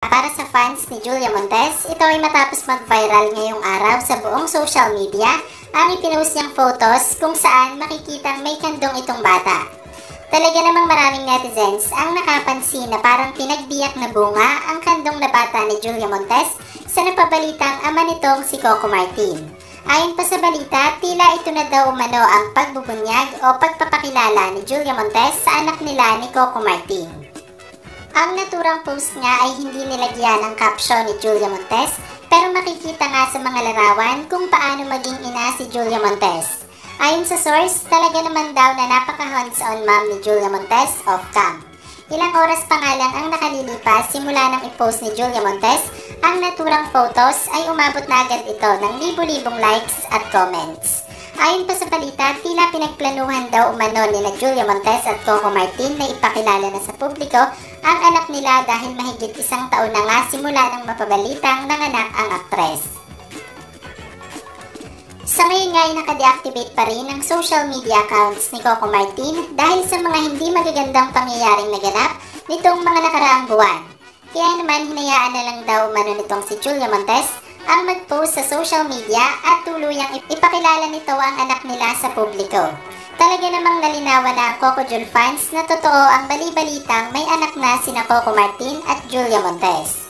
Para sa fans ni Julia Montes, ito ay matapos mag-viral ngayong araw sa buong social media ang ipinost niyang photos kung saan makikita may kandong itong bata. Talaga namang maraming netizens ang nakapansin na parang pinagbiyak na bunga ang kandong na bata ni Julia Montes sa napabalitang ama nitong si Coco Martin. Ayon pa sa balita, tila ito na daw umano ang pagbubunyag o pagpapakilala ni Julia Montes sa anak nila ni Coco Martin. Ang naturang post nga ay hindi nilagyan ng caption ni Julia Montes pero makikita nga sa mga larawan kung paano maging ina si Julia Montes. Ayon sa source, talaga naman daw na napaka hands-on mom ni Julia Montes off cam. Ilang oras pa nga lang ang nakalilipas simula nang i-post ni Julia Montes ang naturang photos ay umabot na agad ito ng libu-libong likes at comments. Ayon pa sa balita, tila pinagplanuhan daw umano ni na Julia Montes at Coco Martin na ipakilala na sa publiko ang anak nila dahil mahigit isang taon na nga simula nang mapabalitang nanganak ang aktres. Sa ngayon nga ay nakadeactivate pa rin ang social media accounts ni Coco Martin dahil sa mga hindi magagandang pangyayaring naganap nitong mga nakaraang buwan. Kaya naman hinayaan na lang daw umano nitong si Julia Montes ang mag-post sa social media at tuluyang ipakilala nito ang anak nila sa publiko. Talaga namang nalinawan na Coco Jul fans na totoo ang bali-balitang may anak na sina Coco Martin at Julia Montes.